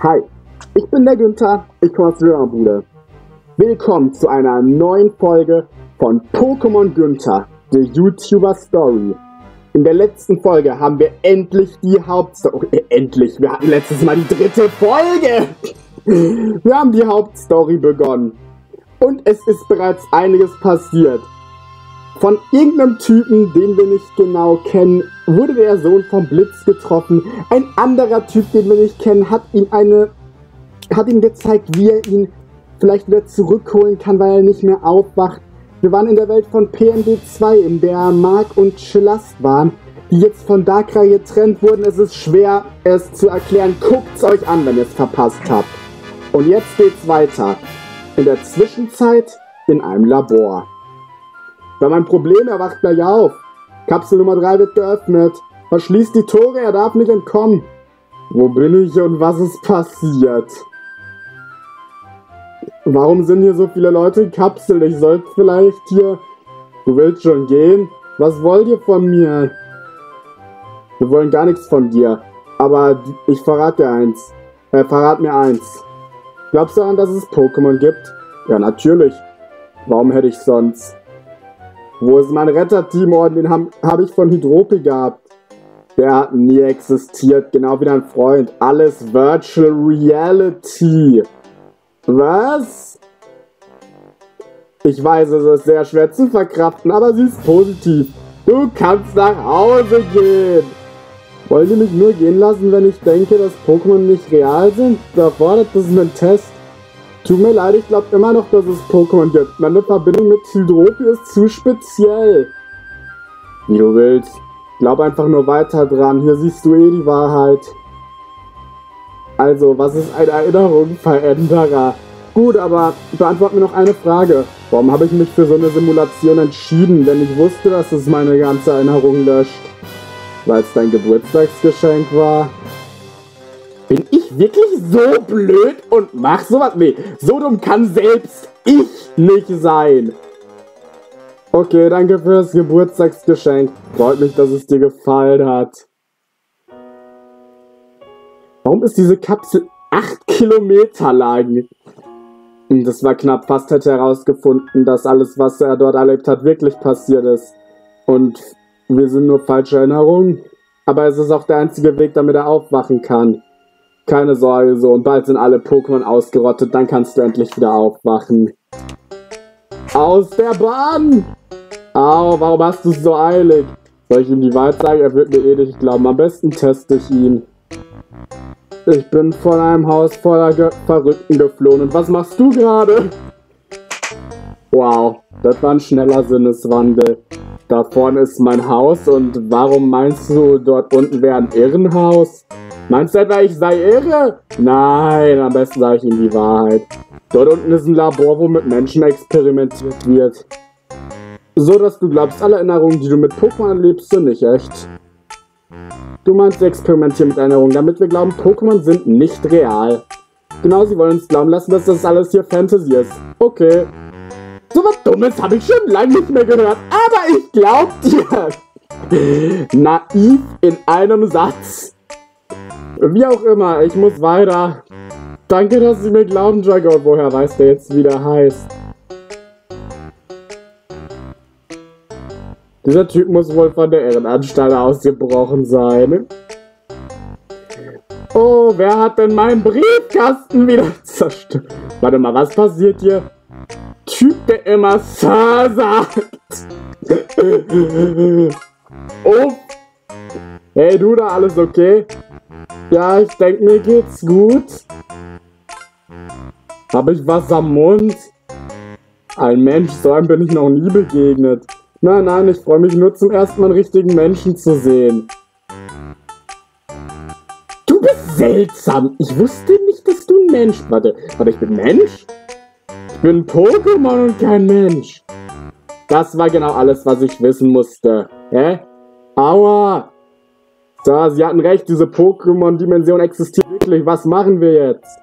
Hi, ich bin der Günther, ich komme aus Dönerbude. Willkommen zu einer neuen Folge von Pokémon Günther, der YouTuber Story. In der letzten Folge haben wir endlich die Hauptstory. Äh, endlich, wir hatten letztes Mal die dritte Folge. Wir haben die Hauptstory begonnen. Und es ist bereits einiges passiert. Von irgendeinem Typen, den wir nicht genau kennen, wurde der Sohn vom Blitz getroffen. Ein anderer Typ, den wir nicht kennen, hat ihm eine, hat ihm gezeigt, wie er ihn vielleicht wieder zurückholen kann, weil er nicht mehr aufwacht. Wir waren in der Welt von PND 2, in der Mark und Chillast waren, die jetzt von Darkrai getrennt wurden. Es ist schwer, es zu erklären. Guckt's euch an, wenn ihr es verpasst habt. Und jetzt geht's weiter. In der Zwischenzeit in einem Labor. Bei meinem Problem, er wacht gleich auf. Kapsel Nummer 3 wird geöffnet. Verschließt die Tore, er darf nicht entkommen. Wo bin ich und was ist passiert? Warum sind hier so viele Leute in Kapsel? Ich sollte vielleicht hier... Du willst schon gehen? Was wollt ihr von mir? Wir wollen gar nichts von dir. Aber ich verrate dir eins. Äh, verrat mir eins. Glaubst du daran, dass es Pokémon gibt? Ja, natürlich. Warum hätte ich sonst? Wo ist mein Retter-Timon? Den habe hab ich von Hydropi gehabt. Der hat nie existiert, genau wie dein Freund. Alles Virtual Reality. Was? Ich weiß, es ist sehr schwer zu verkraften, aber sie ist positiv. Du kannst nach Hause gehen. Wollen die mich nur gehen lassen, wenn ich denke, dass Pokémon nicht real sind? Da fordert das einen Test. Tut mir leid, ich glaube immer noch, dass es Pokémon gibt. Meine Verbindung mit Hydropi ist zu speziell. Du willst. Glaub einfach nur weiter dran. Hier siehst du eh die Wahrheit. Also, was ist ein Erinnerungsveränderer? Gut, aber beantwort mir noch eine Frage. Warum habe ich mich für so eine Simulation entschieden, wenn ich wusste, dass es meine ganze Erinnerung löscht? Weil es dein Geburtstagsgeschenk war? Bin ich wirklich so blöd und mach sowas? Nee, so dumm kann selbst ich nicht sein. Okay, danke fürs Geburtstagsgeschenk. Freut mich, dass es dir gefallen hat. Warum ist diese Kapsel 8 Kilometer lang? Das war knapp. Fast hätte herausgefunden, dass alles, was er dort erlebt hat, wirklich passiert ist. Und wir sind nur falsche Erinnerungen. Aber es ist auch der einzige Weg, damit er aufwachen kann. Keine Sorge, so und bald sind alle Pokémon ausgerottet, dann kannst du endlich wieder aufwachen. Aus der Bahn! Au, warum hast du es so eilig? Soll ich ihm die Wahrheit sagen? Er wird mir eh nicht glauben. Am besten teste ich ihn. Ich bin von einem Haus voller Ge Verrückten geflohen. Und was machst du gerade? Wow, das war ein schneller Sinneswandel. Da vorne ist mein Haus und warum meinst du, dort unten wäre ein Irrenhaus? Meinst du etwa, ich sei irre? Nein, am besten sage ich ihm die Wahrheit. Dort unten ist ein Labor, wo mit Menschen experimentiert wird. So, dass du glaubst, alle Erinnerungen, die du mit Pokémon erlebst, sind nicht echt. Du meinst, wir experimentieren mit Erinnerungen, damit wir glauben, Pokémon sind nicht real. Genau, sie wollen uns glauben lassen, dass das alles hier Fantasy ist. Okay. So was Dummes habe ich schon lange nicht mehr gehört, aber ich glaub dir. Naiv in einem Satz. Wie auch immer, ich muss weiter. Danke, dass Sie mir glauben, Dragon. Woher weiß der jetzt, wie der heißt? Dieser Typ muss wohl von der Ehrenanstalt ausgebrochen sein. Oh, wer hat denn meinen Briefkasten wieder zerstört? Warte mal, was passiert hier? Typ, der immer Sir sagt. oh. Hey, du da, alles okay? Ja, ich denke, mir geht's gut. Habe ich was am Mund? Ein Mensch, so einem bin ich noch nie begegnet. Nein, nein, ich freue mich nur zum ersten Mal einen richtigen Menschen zu sehen. Du bist seltsam. Ich wusste nicht, dass du ein Mensch... Warte, warte, ich bin Mensch? Ich bin Pokémon und kein Mensch. Das war genau alles, was ich wissen musste. Hä? Aua! So, sie hatten recht, diese Pokémon-Dimension existiert wirklich. Was machen wir jetzt?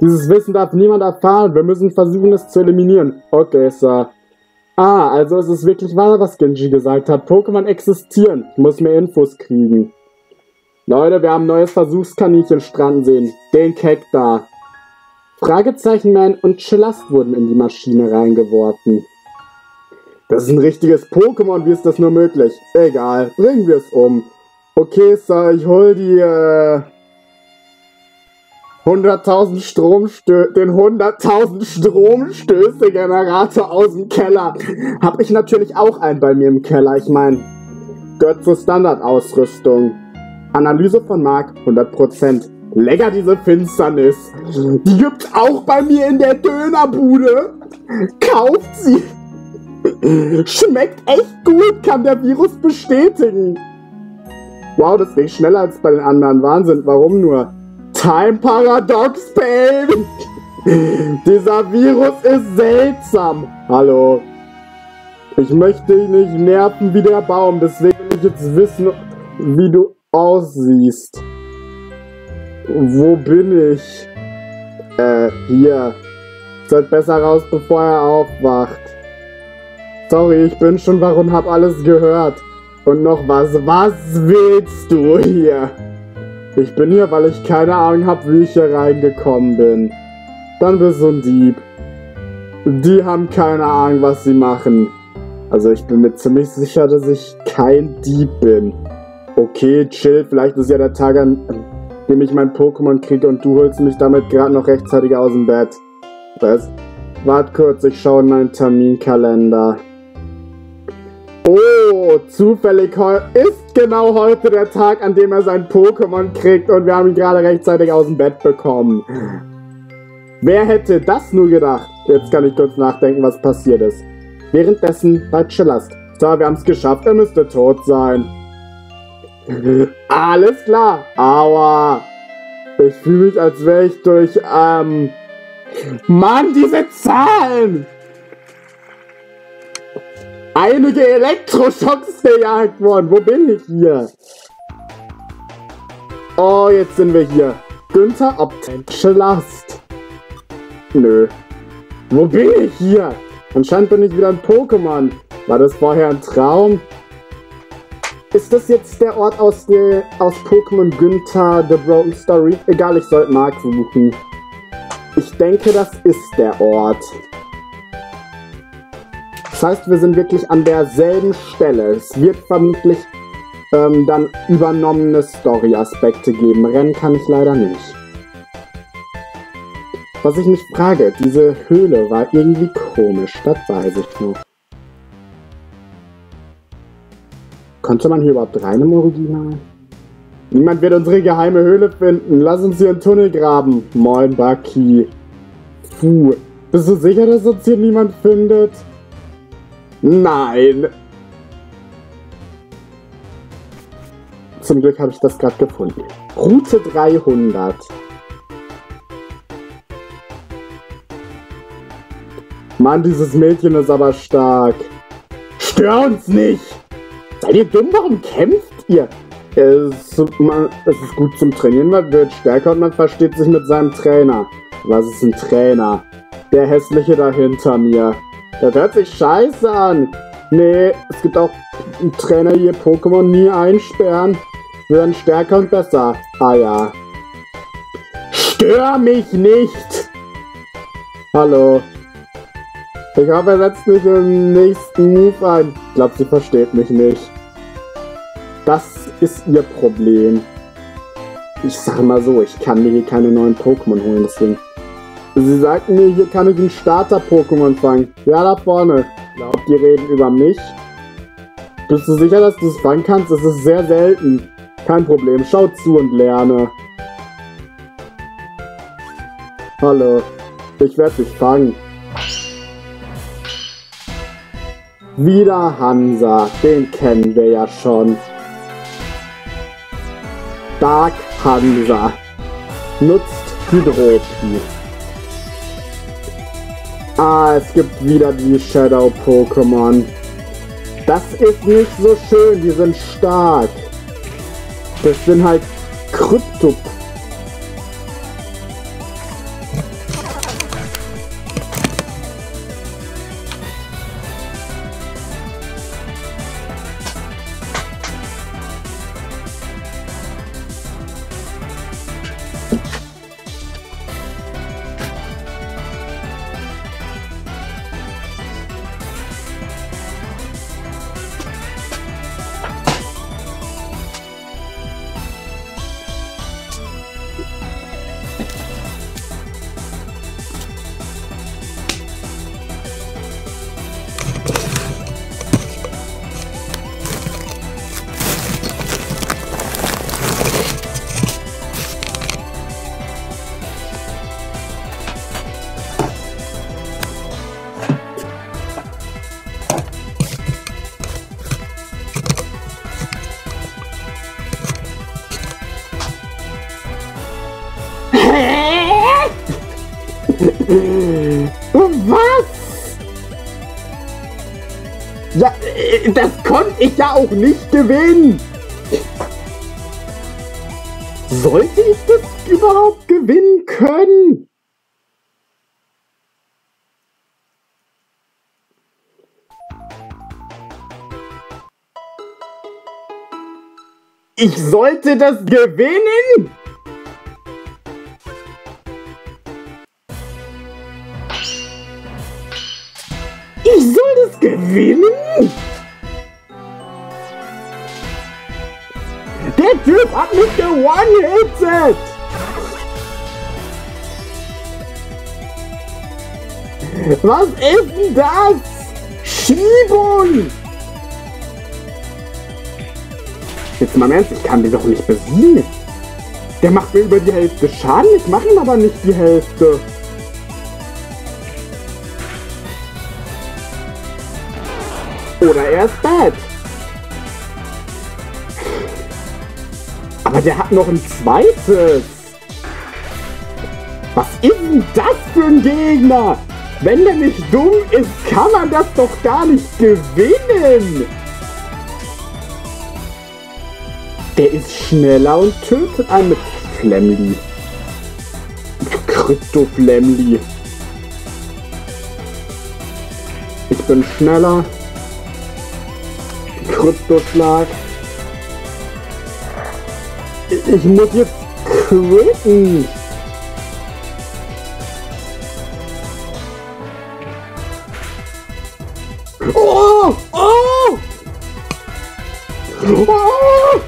Dieses Wissen darf niemand erfahren. Wir müssen versuchen, es zu eliminieren. Okay, Sir. Ah, also es ist wirklich wahr, was Genji gesagt hat. Pokémon existieren. Ich muss mehr Infos kriegen. Leute, wir haben ein neues Versuchskaninchen stranden sehen. Den Keck da. Fragezeichenman und Chillast wurden in die Maschine reingeworfen. Das ist ein richtiges Pokémon, wie ist das nur möglich? Egal, bringen wir es um. Okay, Sir, ich hol die, äh, 100.000 Stromstö den 100.000 Stromstöße-Generator aus dem Keller. Hab ich natürlich auch einen bei mir im Keller. Ich meine, gehört zur Standardausrüstung. Analyse von Mark 100%. Lecker diese Finsternis. Die gibt's auch bei mir in der Dönerbude. Kauft sie. Schmeckt echt gut, kann der Virus bestätigen. Wow, das geht schneller als bei den anderen. Wahnsinn, warum nur? Time Paradox Pain. Dieser Virus ist seltsam. Hallo. Ich möchte dich nicht nerven wie der Baum, deswegen will ich jetzt wissen, wie du aussiehst. Wo bin ich? Äh, hier. Seid besser raus, bevor er aufwacht. Sorry, ich bin schon warum hab alles gehört. Und noch was, was willst du hier? Ich bin hier, weil ich keine Ahnung habe, wie ich hier reingekommen bin. Dann bist du ein Dieb. Die haben keine Ahnung, was sie machen. Also ich bin mir ziemlich sicher, dass ich kein Dieb bin. Okay, chill, vielleicht ist ja der Tag, an dem ich mein Pokémon kriege und du holst mich damit gerade noch rechtzeitig aus dem Bett. Was? Wart kurz, ich schaue in meinen Terminkalender. Oh, zufällig ist genau heute der Tag, an dem er sein Pokémon kriegt und wir haben ihn gerade rechtzeitig aus dem Bett bekommen. Wer hätte das nur gedacht? Jetzt kann ich kurz nachdenken, was passiert ist. Währenddessen bei Chillast. So, wir haben es geschafft, er müsste tot sein. Alles klar. Aua. Ich fühle mich, als wäre ich durch, ähm... Mann, diese Zahlen! Einige Elektroschocks gejagt worden. Wo bin ich hier? Oh, jetzt sind wir hier. Günther Optische Last. Nö. Wo bin ich hier? Anscheinend bin ich wieder ein Pokémon. War das vorher ein Traum? Ist das jetzt der Ort aus, der, aus Pokémon Günther The Broken Story? Egal, ich sollte Mark suchen. Ich denke, das ist der Ort. Das heißt, wir sind wirklich an derselben Stelle. Es wird vermutlich ähm, dann übernommene Story-Aspekte geben. Rennen kann ich leider nicht. Was ich mich frage, diese Höhle war irgendwie komisch, das weiß ich noch. Konnte man hier überhaupt rein im Original? Niemand wird unsere geheime Höhle finden. Lass uns hier einen Tunnel graben. Moin, Baki. Puh. Bist du sicher, dass uns hier niemand findet? Nein! Zum Glück habe ich das gerade gefunden. Route 300. Mann, dieses Mädchen ist aber stark. Stör uns nicht! Seid ihr dumm? Warum kämpft ihr? Es, man, es ist gut zum Trainieren, man wird stärker und man versteht sich mit seinem Trainer. Was ist ein Trainer? Der hässliche da hinter mir. Das hört sich scheiße an. Nee, es gibt auch Trainer hier, Pokémon nie einsperren. Wir werden stärker und besser. Ah ja. Stör mich nicht! Hallo. Ich hoffe, er setzt mich im nächsten Move ein. Ich glaube, sie versteht mich nicht. Das ist ihr Problem. Ich sag mal so, ich kann mir hier keine neuen Pokémon holen, deswegen Sie sagten mir, hier kann ich ein Starter-Pokémon fangen. Ja, da vorne. Ich glaube, die reden über mich. Bist du sicher, dass du es fangen kannst? Das ist sehr selten. Kein Problem. Schau zu und lerne. Hallo. Ich werde dich fangen. Wieder Hansa. Den kennen wir ja schon. Dark Hansa. Nutzt Hydropie. Ah, es gibt wieder die Shadow-Pokémon. Das ist nicht so schön, die sind stark. Das sind halt Krypto nicht gewinnen. Sollte ich das überhaupt gewinnen können? Ich sollte das gewinnen? Ich soll das gewinnen? Typ hat mich geone-hitted! Was ist denn das? Schiebung! Jetzt mal im Ernst, ich kann den doch nicht besiegen. Der macht mir über die Hälfte Schaden, ich mache ihm aber nicht die Hälfte. Oder er ist bad. Aber der hat noch ein zweites. Was ist denn das für ein Gegner? Wenn der nicht dumm ist, kann man das doch gar nicht gewinnen. Der ist schneller und tötet einen mit Flemly. Krypto Flemly. Ich bin schneller. Kryptoschlag. Ich muss jetzt critten. Oh! Oh! Oh!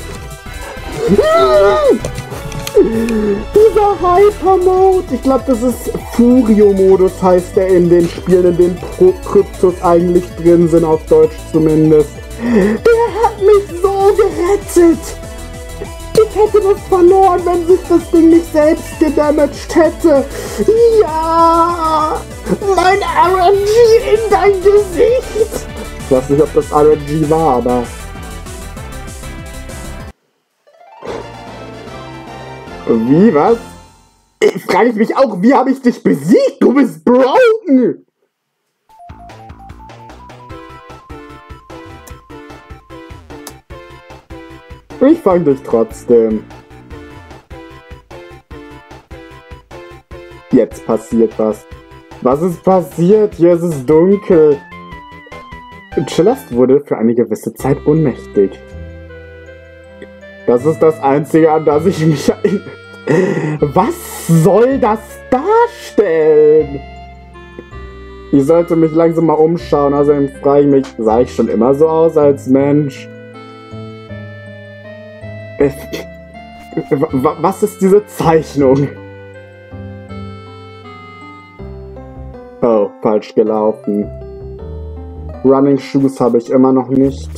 Dieser Hyper-Mode, ich glaube, das ist Furio-Modus, heißt der in den Spielen, in denen Pro Kryptos eigentlich drin sind, auf Deutsch zumindest. Der hat mich so gerettet! Ich hätte das verloren, wenn sich das Ding nicht selbst gedamaged hätte. Ja! Mein RNG in dein Gesicht! Ich weiß nicht, ob das RNG war, aber... Wie, was? Ich frage mich auch, wie habe ich dich besiegt? Du bist broken! Ich fang dich trotzdem. Jetzt passiert was. Was ist passiert? Hier ist es dunkel. Chillast wurde für eine gewisse Zeit ohnmächtig. Das ist das Einzige, an das ich mich erinnere. Was soll das darstellen? Ich sollte mich langsam mal umschauen, außerdem frage ich mich, sah ich schon immer so aus als Mensch? Was ist diese Zeichnung? Oh, falsch gelaufen. Running Shoes habe ich immer noch nicht.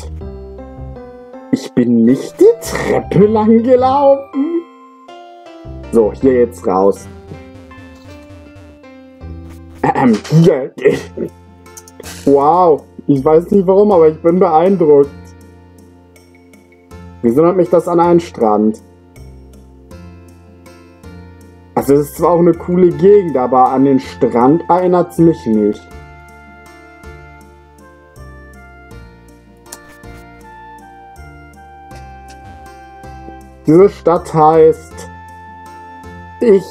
Ich bin nicht die Treppe lang gelaufen. So, hier jetzt raus. Ähm, hier. Wow. Ich weiß nicht warum, aber ich bin beeindruckt. Wieso erinnert mich das an einen Strand? Also es ist zwar auch eine coole Gegend, aber an den Strand erinnert es mich nicht. Diese Stadt heißt... Ich...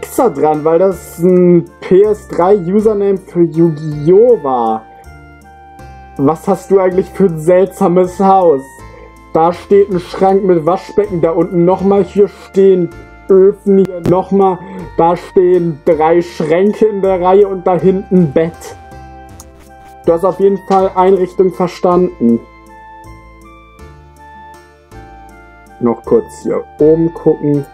Xer dran, weil das ein PS3-Username für Yu-Gi-Oh! war. Was hast du eigentlich für ein seltsames Haus? Da steht ein Schrank mit Waschbecken, da unten nochmal, hier stehen Öfen, hier nochmal, da stehen drei Schränke in der Reihe und da hinten Bett. Du hast auf jeden Fall Einrichtung verstanden. Noch kurz hier oben gucken.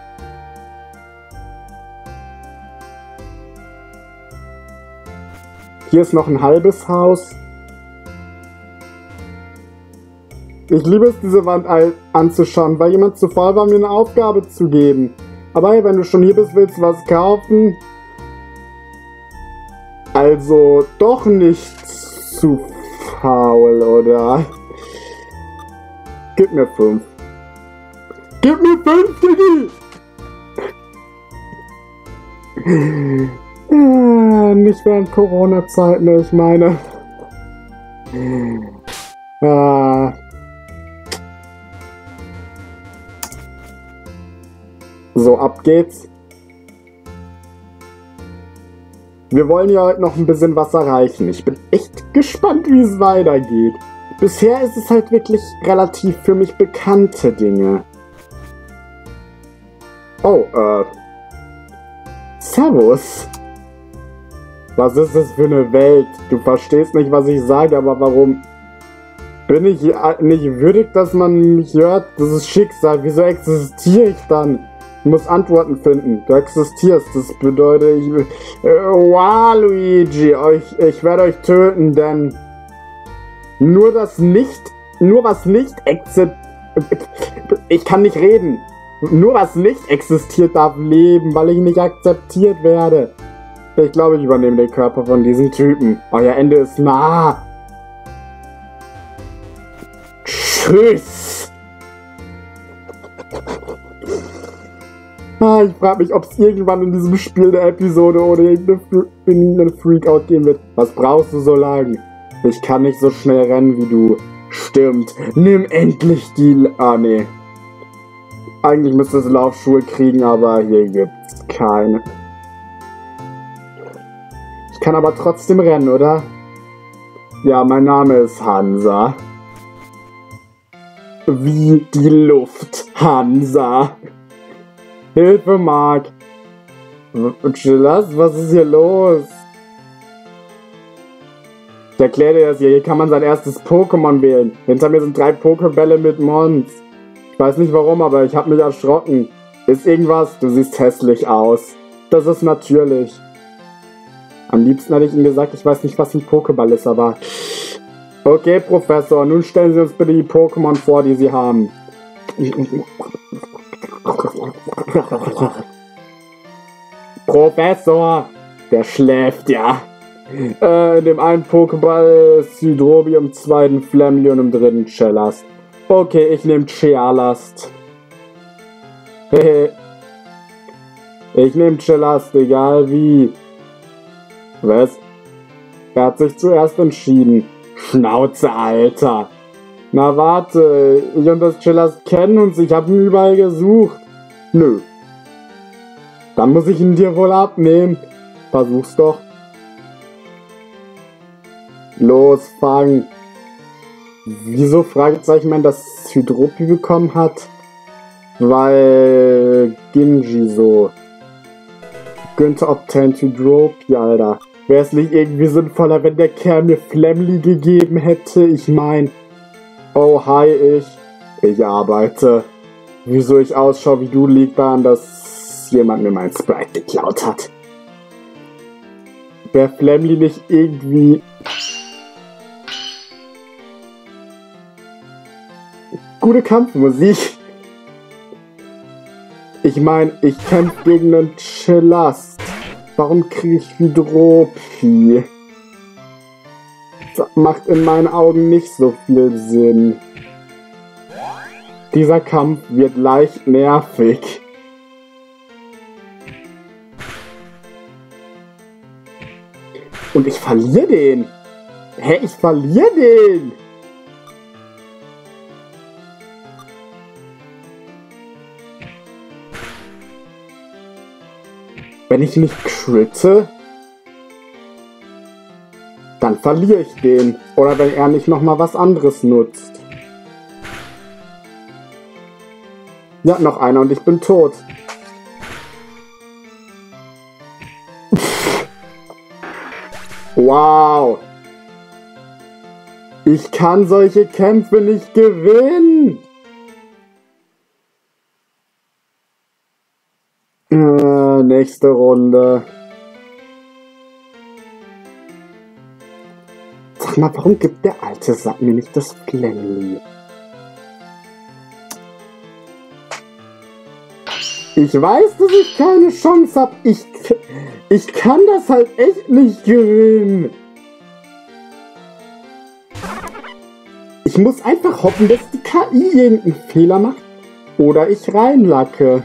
Hier ist noch ein halbes Haus. Ich liebe es, diese Wand anzuschauen, weil jemand zu voll war, mir eine Aufgabe zu geben. Aber hey, wenn du schon hier bist, willst du was kaufen? Also doch nicht zu faul, oder? Gib mir fünf. Gib mir fünf, Diggi! nicht während Corona-Zeiten, ich meine. Ah. So, ab geht's. Wir wollen ja heute noch ein bisschen was erreichen. Ich bin echt gespannt, wie es weitergeht. Bisher ist es halt wirklich relativ für mich bekannte Dinge. Oh, äh. Servus. Was ist das für eine Welt? Du verstehst nicht, was ich sage, aber warum bin ich nicht würdig, dass man mich hört? Das ist Schicksal. Wieso existiere ich dann? Muss Antworten finden. Du existierst. Das bedeutet, ich. Äh, wow, Luigi, euch, ich werde euch töten, denn nur das nicht. Nur was nicht existiert. Ich kann nicht reden. Nur was nicht existiert, darf leben, weil ich nicht akzeptiert werde. Ich glaube, ich übernehme den Körper von diesem Typen. Euer Ende ist nah. Tschüss. Ah, ich frage mich, ob es irgendwann in diesem Spiel der Episode oder irgendeinen Freakout gehen wird. Was brauchst du so lange? Ich kann nicht so schnell rennen wie du. Stimmt. Nimm endlich die... Ah, nee. Eigentlich müsste es Laufschuhe kriegen, aber hier gibt's keine. Ich kann aber trotzdem rennen, oder? Ja, mein Name ist Hansa. Wie die Luft, Hansa. Hilfe, Mark. Chillas, was ist hier los? Ich erkläre dir das hier. Hier kann man sein erstes Pokémon wählen. Hinter mir sind drei Pokébälle mit Mons. Ich weiß nicht warum, aber ich habe mich erschrocken. Ist irgendwas? Du siehst hässlich aus. Das ist natürlich. Am liebsten hätte ich ihm gesagt, ich weiß nicht, was ein Pokéball ist, aber... Okay, Professor, nun stellen Sie uns bitte die Pokémon vor, die Sie haben. Professor! Der schläft ja. Äh, in dem einen Pokéball ist Hydrobi, im zweiten Flamly und im dritten Cellast. Okay, ich nehme. Hehe. ich nehme Cellast, egal wie. Was? Er hat sich zuerst entschieden. Schnauze, Alter. Na warte, ich und das Chillers kennen uns, ich habe ihn überall gesucht. Nö. Dann muss ich ihn dir wohl abnehmen. Versuch's doch. Los, fang. Wieso Fragezeichen man das Hydropi bekommen hat? Weil Ginji so. Günther obtained Hydropi, Alter. Wäre es nicht irgendwie sinnvoller, wenn der Kerl mir Flamly gegeben hätte? Ich mein. Oh, hi, ich. Ich arbeite. Wieso ich ausschaue wie du, liegt daran, dass jemand mir mein Sprite geklaut hat. Wäre Flamly nicht irgendwie gute Kampfmusik. Ich meine, ich kämpfe gegen einen Chillast. Warum kriege ich Hydropie? Macht in meinen Augen nicht so viel Sinn. Dieser Kampf wird leicht nervig. Und ich verliere den. Hä, ich verliere den. Wenn ich nicht critte, dann verliere ich den. Oder wenn er nicht nochmal was anderes nutzt. Ja, noch einer und ich bin tot. Wow. Ich kann solche Kämpfe nicht gewinnen. Äh, nächste Runde. Mal, warum gibt der alte Sack mir nicht das Flamly? Ich weiß, dass ich keine Chance habe. Ich, ich kann das halt echt nicht gewinnen. Ich muss einfach hoffen, dass die KI irgendeinen Fehler macht. Oder ich reinlacke.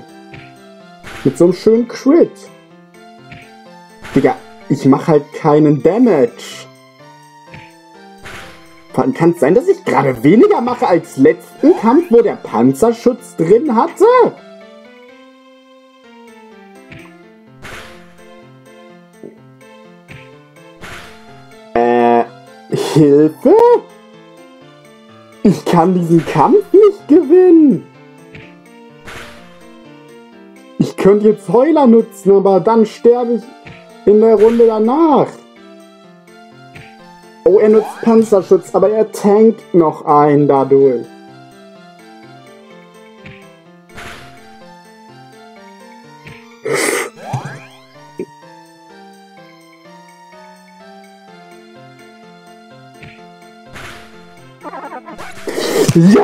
Mit so einem schönen Crit. Digga, ich mache halt keinen Damage. Kann es sein, dass ich gerade weniger mache als letzten Kampf, wo der Panzerschutz drin hatte? Äh, Hilfe? Ich kann diesen Kampf nicht gewinnen. Ich könnte jetzt Heuler nutzen, aber dann sterbe ich in der Runde danach. Oh, er nutzt Panzerschutz, aber er tankt noch einen dadurch. Ja!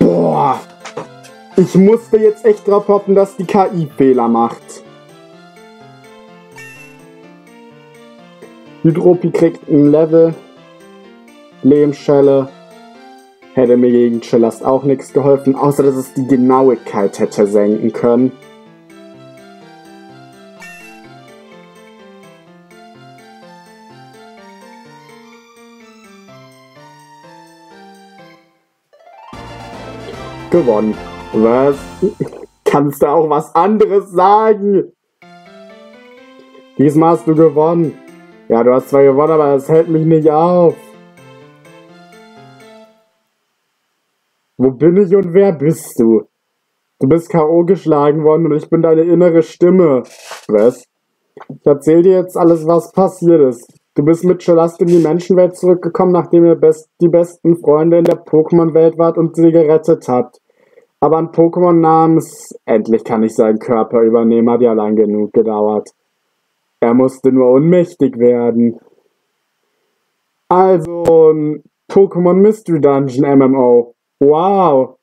Boah! Ich musste jetzt echt drauf hoffen, dass die KI Fehler macht. Hydropi kriegt ein Level. Lehmschelle. Hätte mir gegen Chillast auch nichts geholfen, außer dass es die Genauigkeit hätte senken können. Gewonnen. Was? Kannst du auch was anderes sagen? Diesmal hast du gewonnen. Ja, du hast zwar gewonnen, aber das hält mich nicht auf. Wo bin ich und wer bist du? Du bist K.O. geschlagen worden und ich bin deine innere Stimme. Was? Ich erzähl dir jetzt alles, was passiert ist. Du bist mit Chelast in die Menschenwelt zurückgekommen, nachdem ihr best die besten Freunde in der Pokémon-Welt wart und sie gerettet habt. Aber ein Pokémon namens Endlich kann ich seinen Körper übernehmen, hat ja lang genug gedauert. Er musste nur ohnmächtig werden. Also, ein Pokémon Mystery Dungeon MMO. Wow.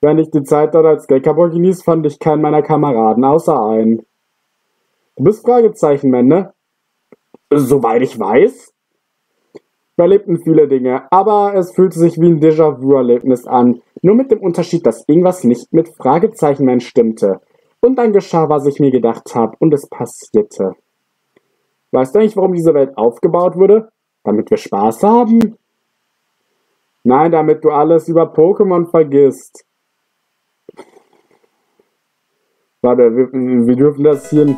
Wenn ich die Zeit dort als Gekabor genieß, fand ich keinen meiner Kameraden außer einen. Du bist Fragezeichen, ne? Soweit ich weiß. Wir erlebten viele Dinge, aber es fühlte sich wie ein Déjà-vu-Erlebnis an. Nur mit dem Unterschied, dass irgendwas nicht mit Fragezeichen stimmte. Und dann geschah, was ich mir gedacht habe, und es passierte. Weißt du eigentlich, warum diese Welt aufgebaut wurde? Damit wir Spaß haben? Nein, damit du alles über Pokémon vergisst. Warte, wir, wir dürfen das hier in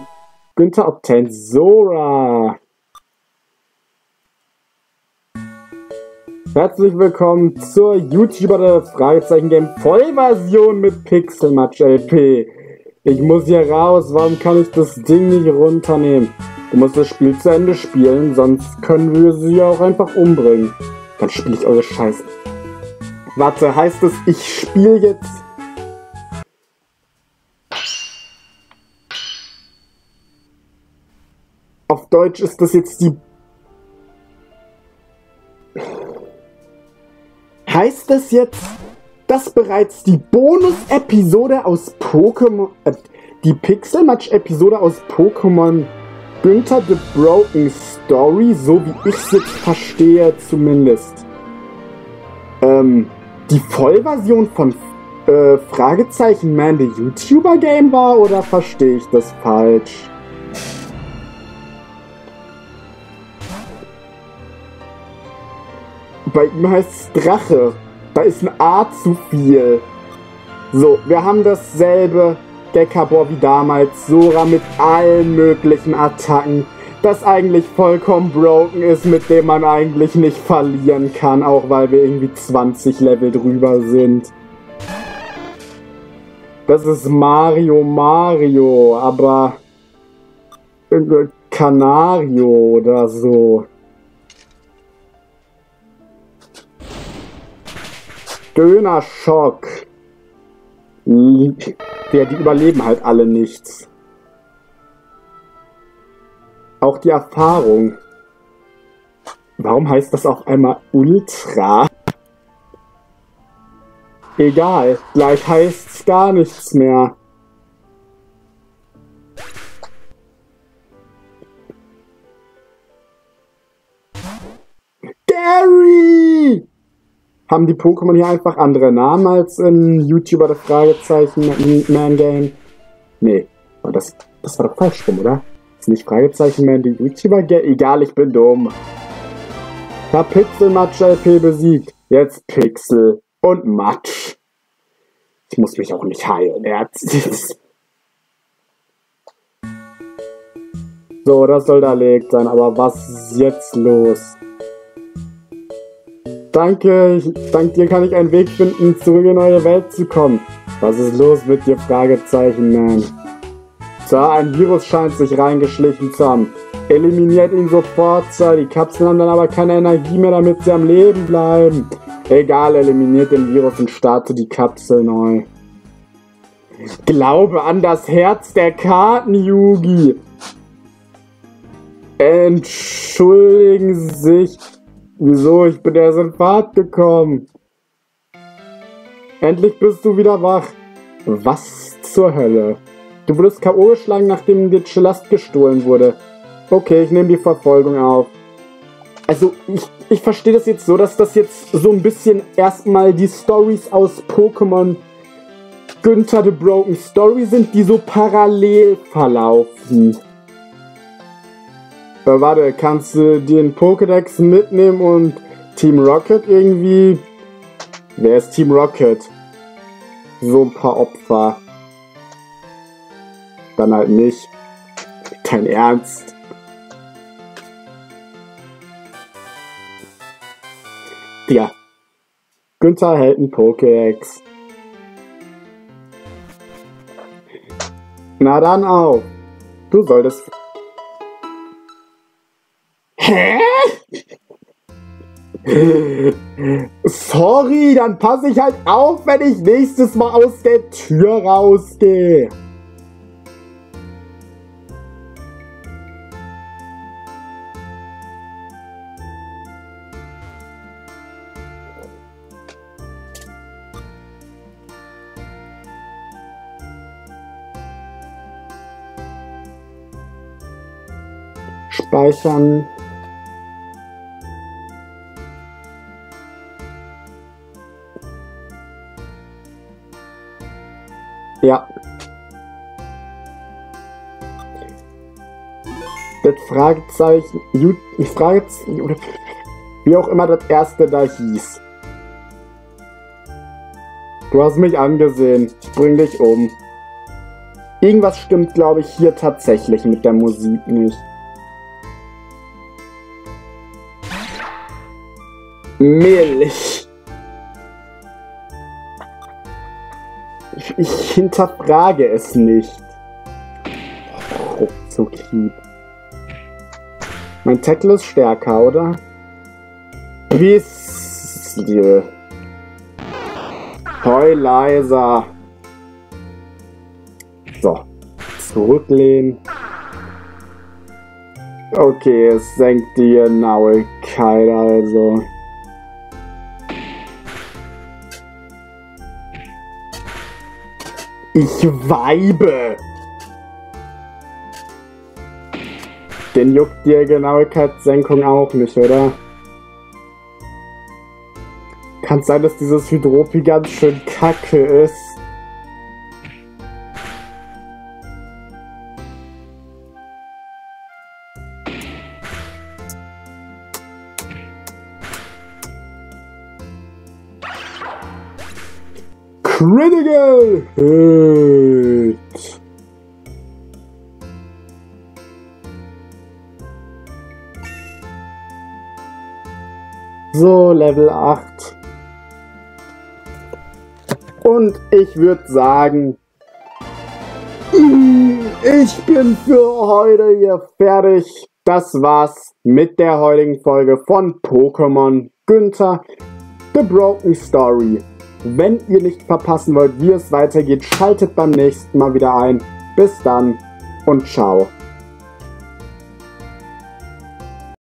Günther obtain. Sora. Herzlich willkommen zur YouTuber der Fragezeichen Game Vollversion mit Pixelmatch LP. Ich muss hier raus, warum kann ich das Ding nicht runternehmen? Du musst das Spiel zu Ende spielen, sonst können wir sie auch einfach umbringen. Dann spiele ich eure Scheiße. Warte, heißt es, ich spiele jetzt... Auf Deutsch ist das jetzt die... Heißt das jetzt, dass bereits die Bonus-Episode aus Pokémon... Äh, die Pixelmatch-Episode aus Pokémon Günther The Broken Story, so wie ich jetzt verstehe zumindest, ähm, die Vollversion von äh, Fragezeichen Man the YouTuber Game war oder verstehe ich das falsch? Bei ihm heißt es Drache. Da ist ein A zu viel. So, wir haben dasselbe Gekabor wie damals, Sora mit allen möglichen Attacken, das eigentlich vollkommen broken ist, mit dem man eigentlich nicht verlieren kann, auch weil wir irgendwie 20 Level drüber sind. Das ist Mario Mario, aber Canario oder so. Dönerschock. Der, die überleben halt alle nichts. Auch die Erfahrung. Warum heißt das auf einmal Ultra? Egal, gleich heißt's gar nichts mehr. Gary! Haben die Pokémon hier einfach andere Namen als in YouTuber der Fragezeichen Man Game? Nee, das, das war doch falsch rum, oder? Ist nicht Fragezeichen Man die YouTuber Game? Egal, ich bin dumm. Ich hab Pixel Matsch LP besiegt. Jetzt Pixel und Matsch. Ich muss mich auch nicht heilen. Er So, das soll da erlegt sein, aber was ist jetzt los? Danke, ich, dank dir kann ich einen Weg finden, zurück in eure Welt zu kommen. Was ist los mit dir, Fragezeichen, man? So, ein Virus scheint sich reingeschlichen zu haben. Eliminiert ihn sofort, Sir. Die Kapseln haben dann aber keine Energie mehr, damit sie am Leben bleiben. Egal, eliminiert den Virus und starte die Kapsel neu. Glaube an das Herz der Karten, Yugi. Entschuldigen sich. Wieso? Ich bin erst in Fahrt gekommen. Endlich bist du wieder wach. Was zur Hölle? Du wurdest K.O. geschlagen, nachdem dir Chelast gestohlen wurde. Okay, ich nehme die Verfolgung auf. Also, ich, ich verstehe das jetzt so, dass das jetzt so ein bisschen erstmal die Stories aus Pokémon Günther the Broken Story sind, die so parallel verlaufen. Äh, warte, kannst du den Pokédex mitnehmen und Team Rocket irgendwie... Wer ist Team Rocket? So ein paar Opfer. Dann halt nicht. Kein Ernst. Ja. Günther hält einen Pokédex. Na dann auf. Du solltest Sorry, dann passe ich halt auf, wenn ich nächstes Mal aus der Tür rausgehe. Speichern. Das Fragezeichen, Fragezeichen, oder wie auch immer das erste da hieß. Du hast mich angesehen. Ich bring dich um. Irgendwas stimmt, glaube ich, hier tatsächlich mit der Musik nicht. Milch. Ich hinterfrage es nicht. Ruckzuckieb. Mein Tackle ist stärker, oder? Bisschen. Heu leiser. So. Zurücklehnen. Okay, es senkt die Genauigkeit also. Ich weibe! Den juckt die Genauigkeitssenkung auch nicht, oder? Kann sein, dass dieses Hydropi ganz schön kacke ist. Critical So, Level 8. Und ich würde sagen, ich bin für heute hier fertig. Das war's mit der heutigen Folge von Pokémon Günther The Broken Story. Wenn ihr nicht verpassen wollt, wie es weitergeht, schaltet beim nächsten Mal wieder ein. Bis dann und ciao.